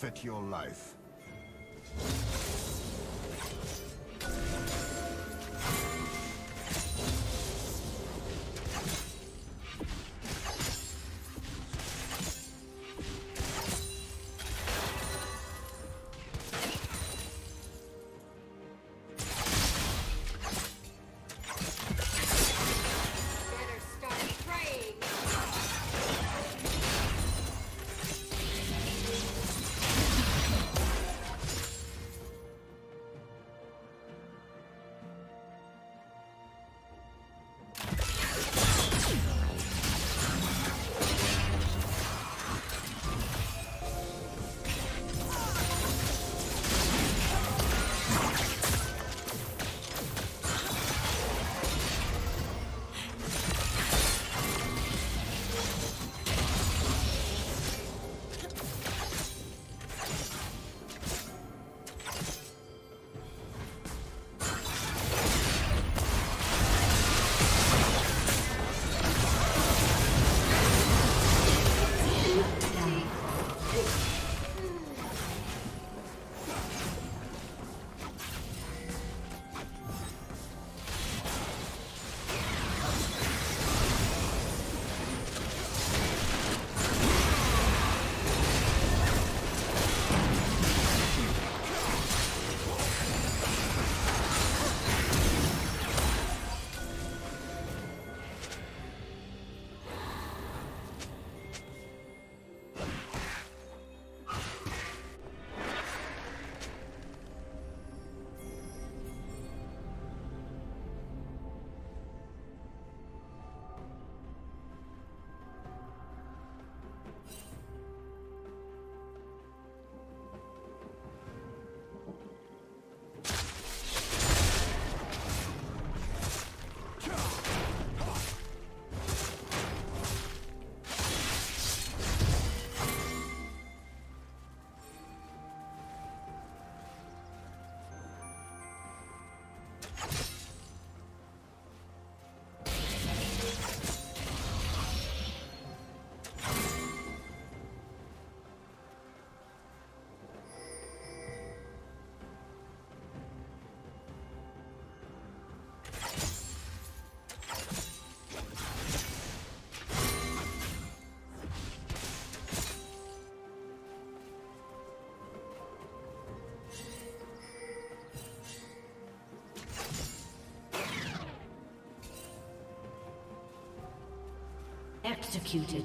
forfeit your life. Executed.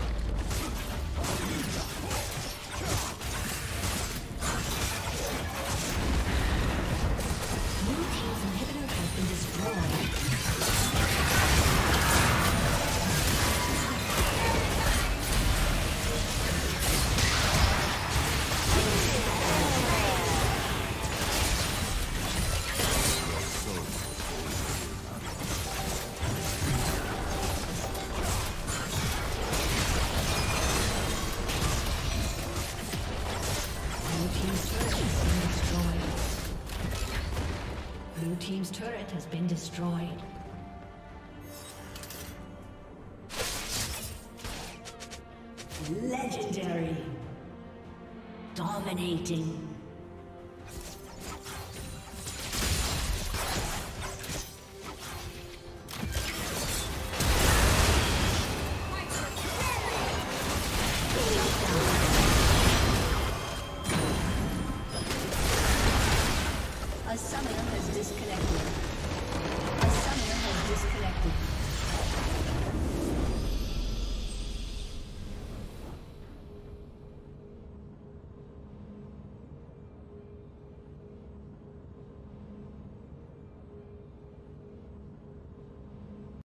Destroyed. Legendary. Dominating.